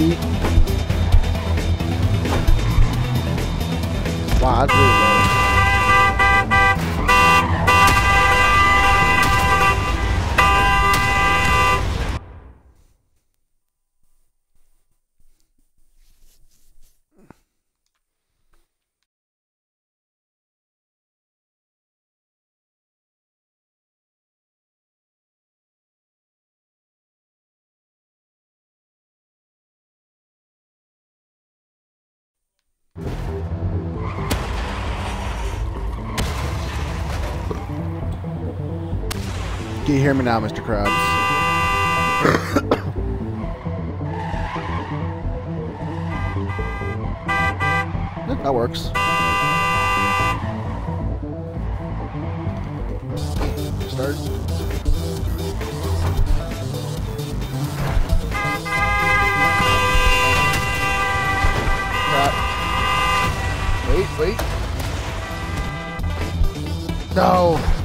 一滑子 Can you hear me now, Mr. Krabs? That works. Start. Wait, wait. No.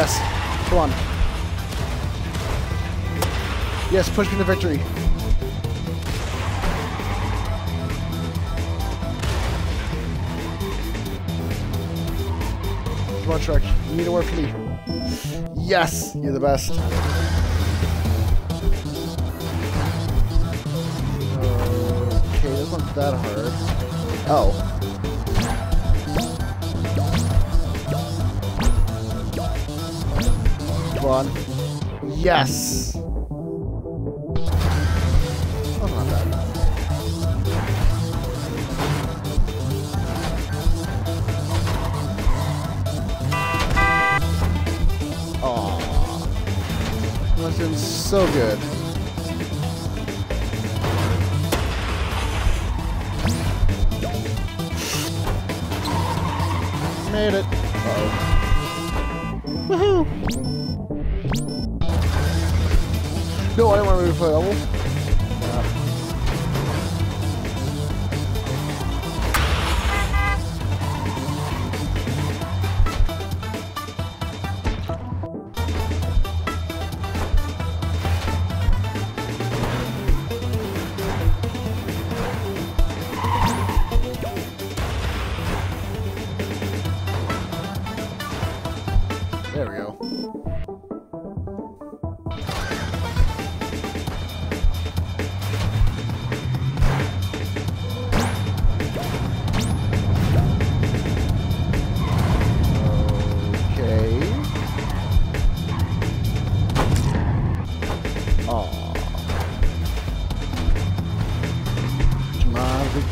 Yes. Come on. Yes, push me to victory. Come on, Shrek. You need to work for me. Yes! You're the best. Uh, okay, this one's that hard. Oh. On. Yes! Oh, so good. Made it. Uh-oh. Woohoo! No, I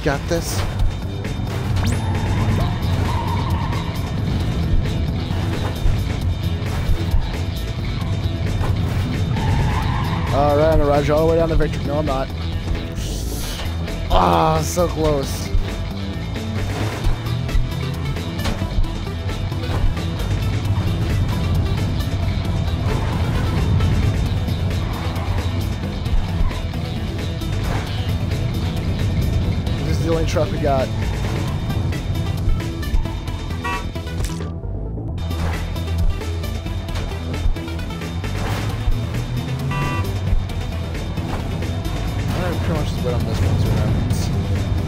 got this. Alright, I'm gonna ride all the way down to victory. No, I'm not. Ah, so close. Truck we got.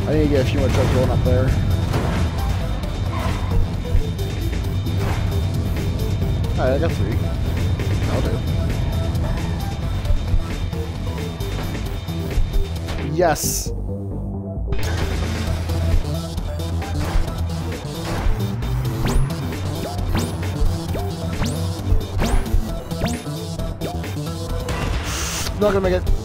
I need to get a few more trucks rolling up there. Alright, I got three. I'll do. Yes! Not gonna make it.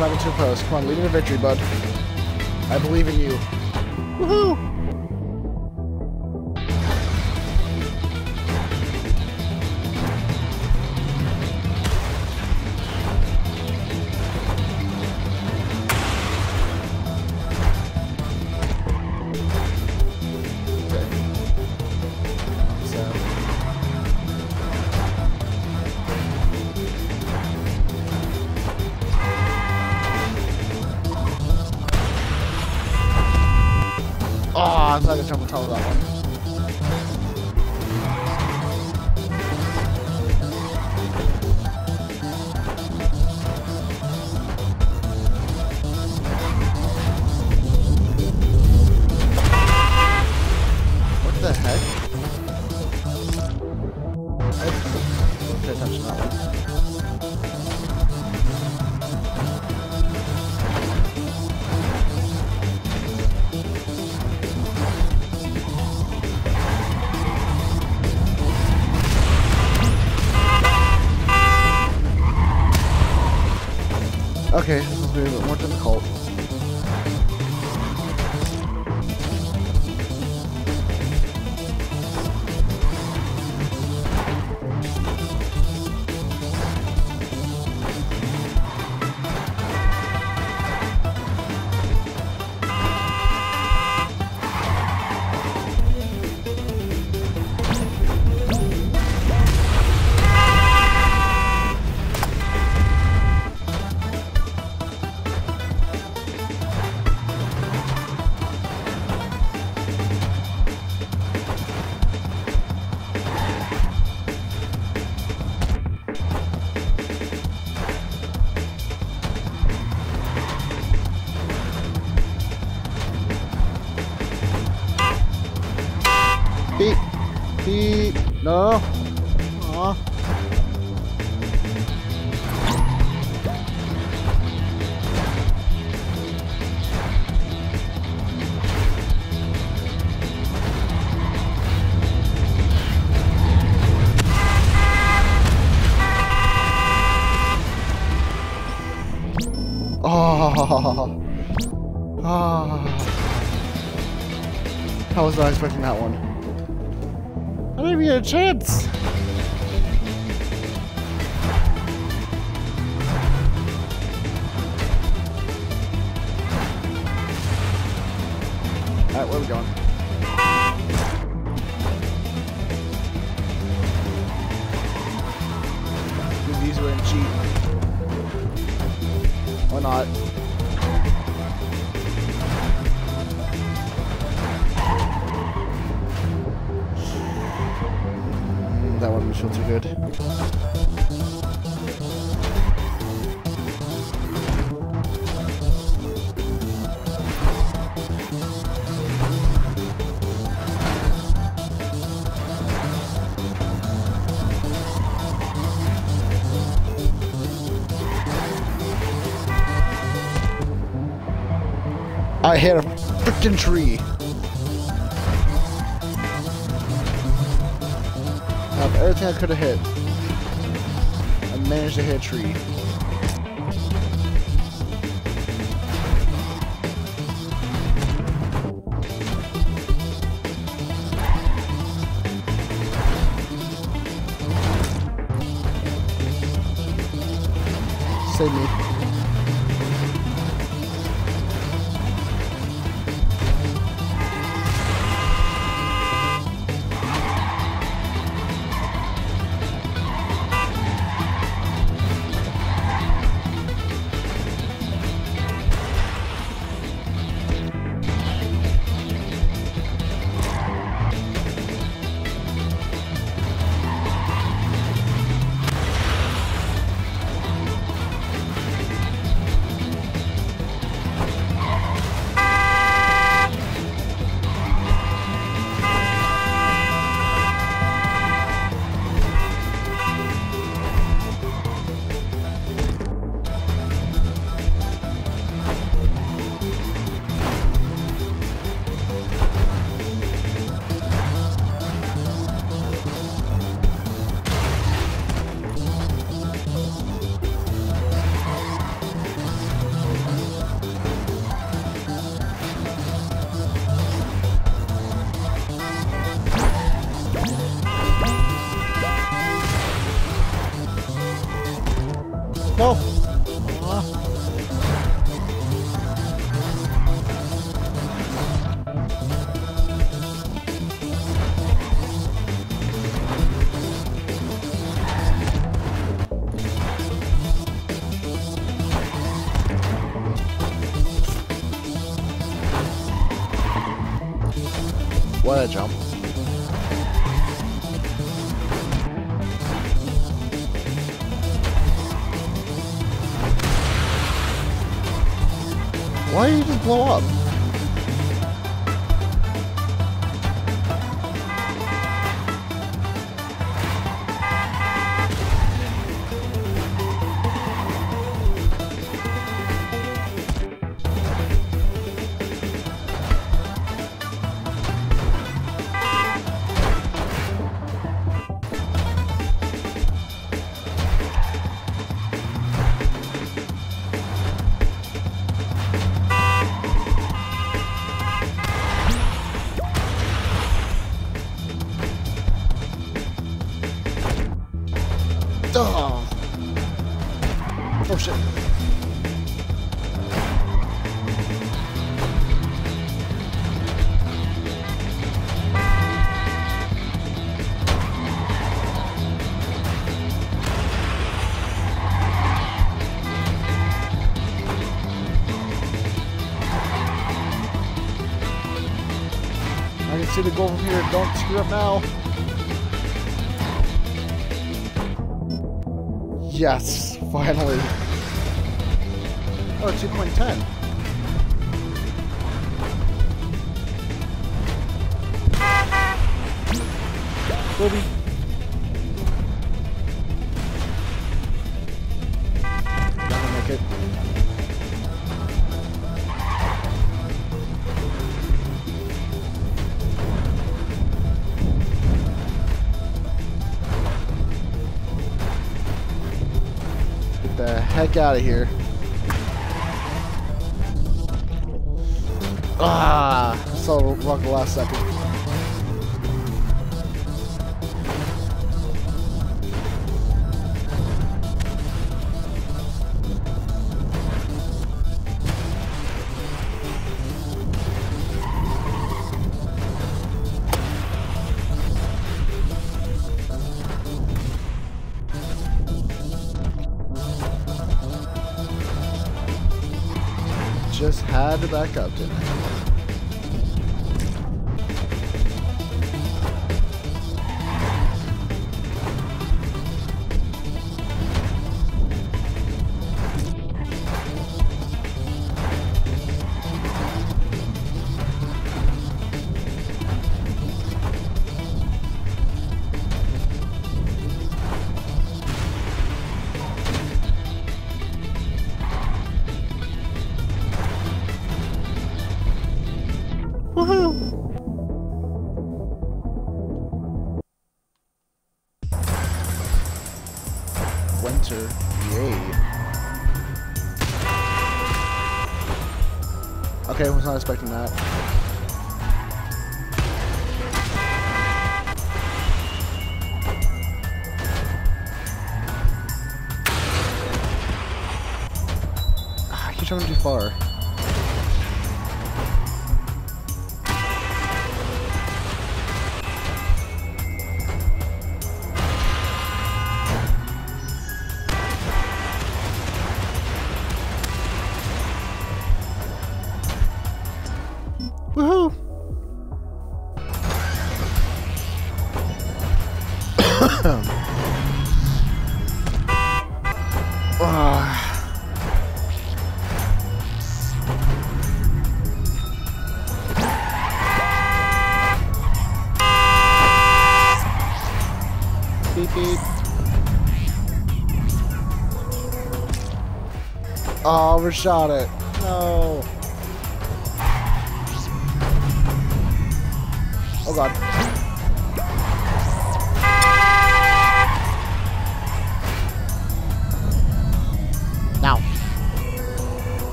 Don't into a post. Come on, lead me to victory, bud. I believe in you. Woohoo! I was not expecting that one. I didn't even get a chance. Alright, where are we going? Do the easy way and. Why not? Too good. I hit a freaking tree. everything I could have hit. I managed to hit a tree. What jump. Why did blow up? Oh. Oh shit. I can see the goal from here. Don't screw up now. Yes, finally. Oh, 2.10. Booby. The heck out of here. Ah, the rock the last second. Had to back up, didn't I? Expecting that. Ah, I keep jumping too far. Overshot it.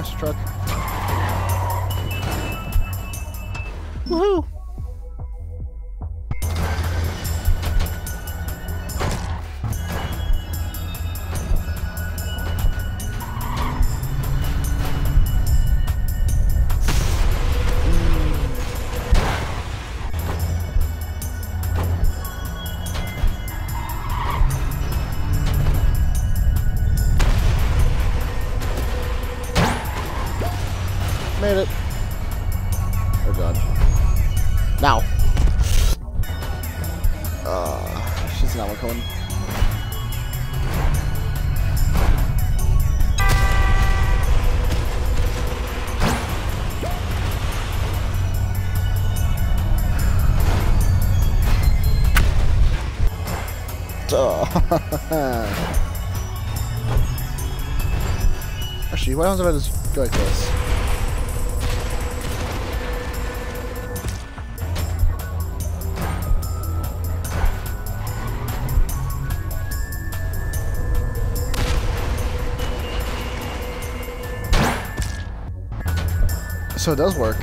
Nice truck. Woohoo! Actually, what happens if I just go like this? So it does work.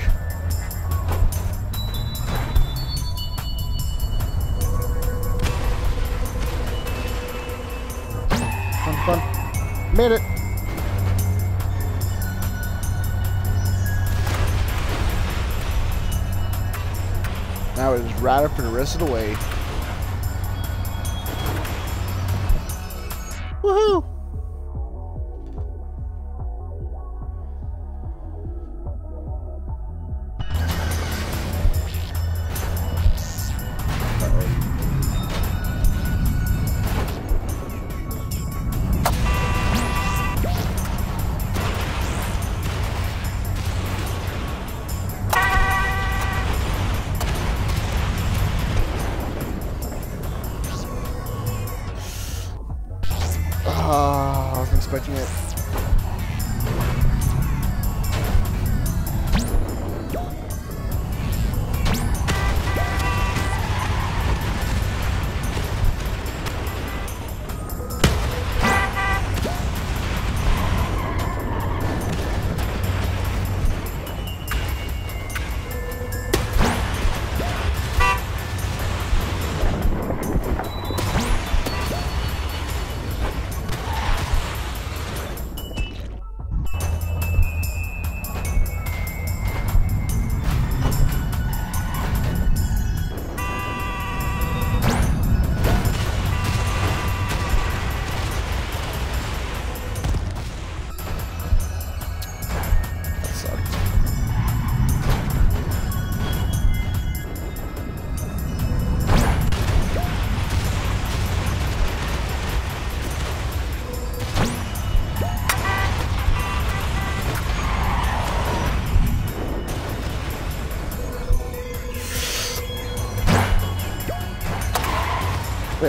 Made it. Now it is right up for the rest of the way.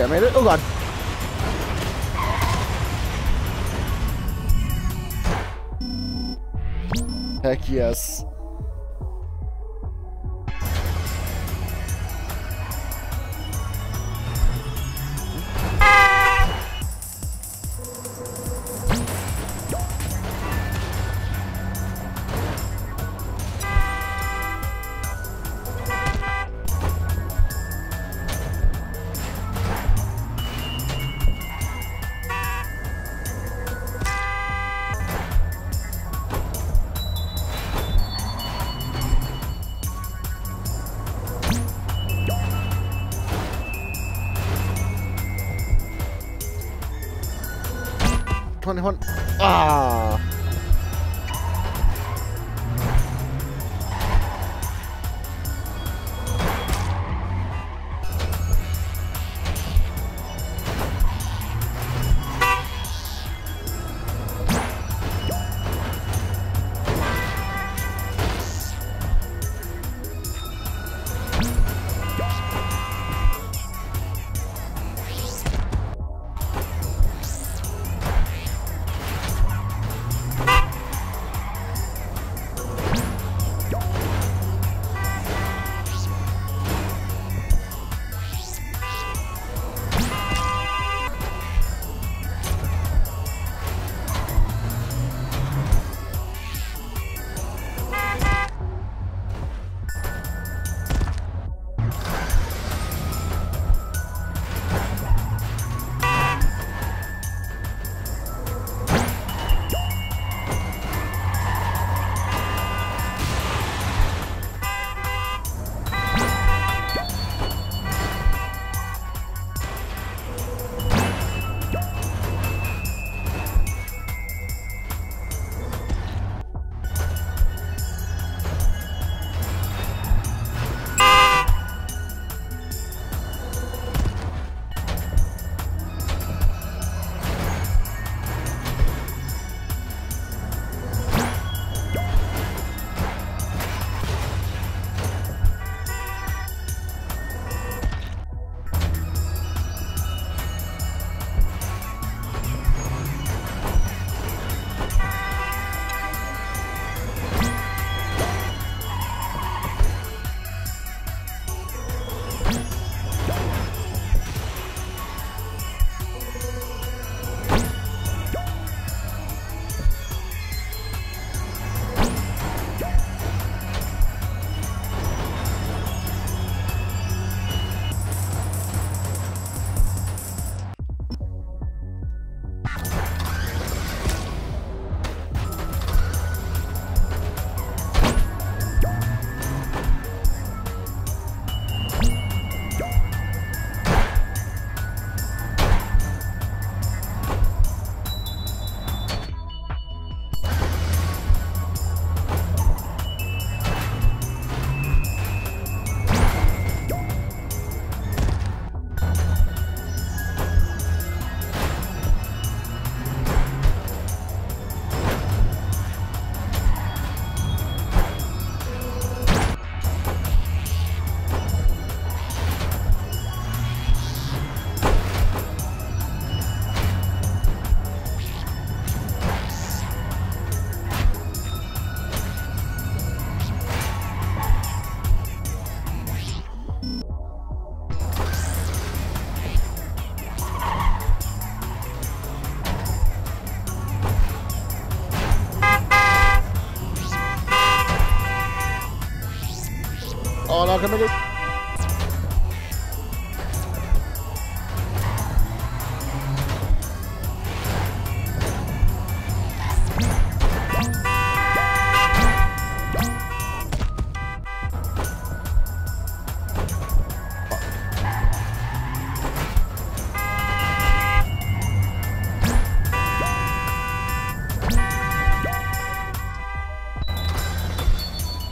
Made it? Oh god.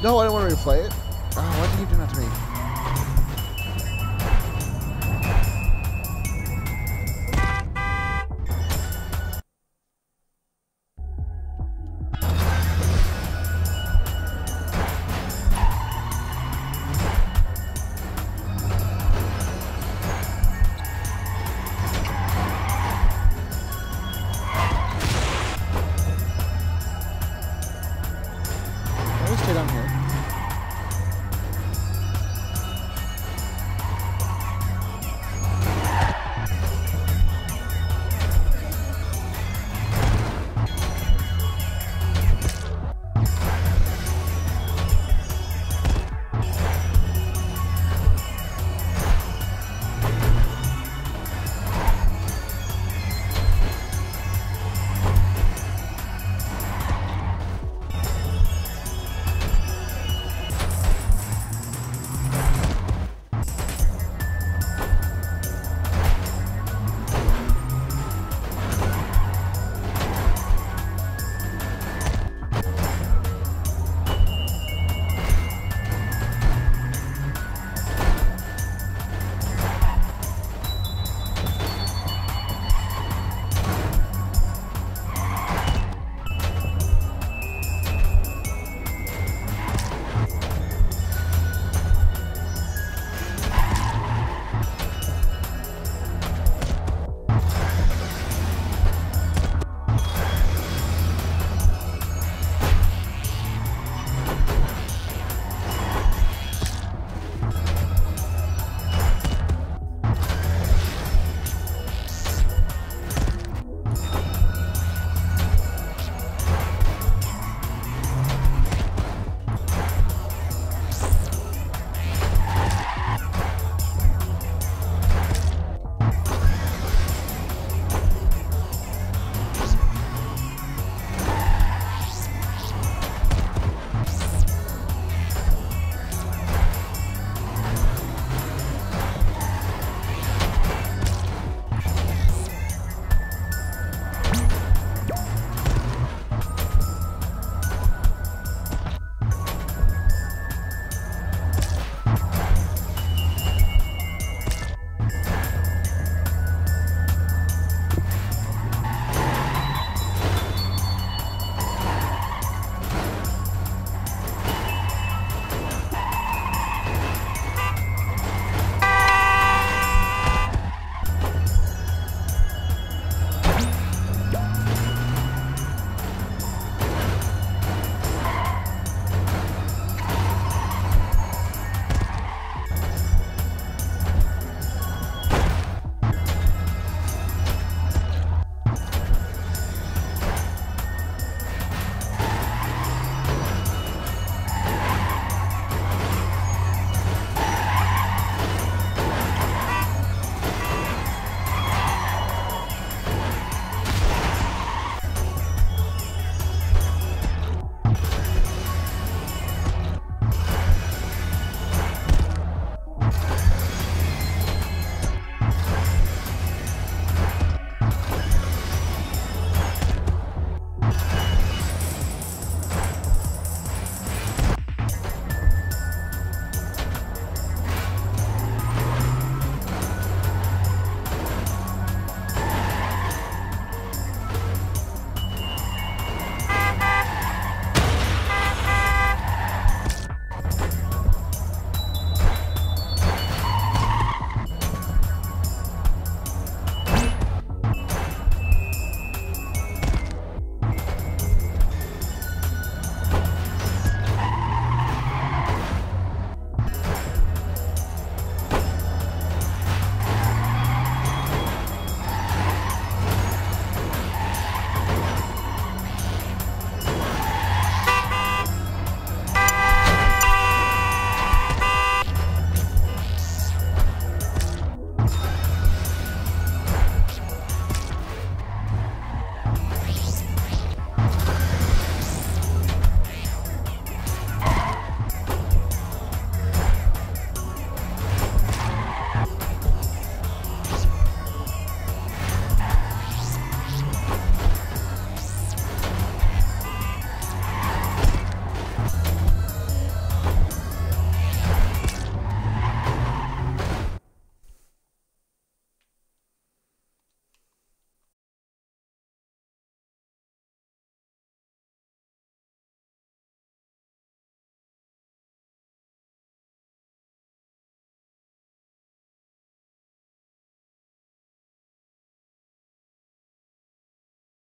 No, I don't want to replay it.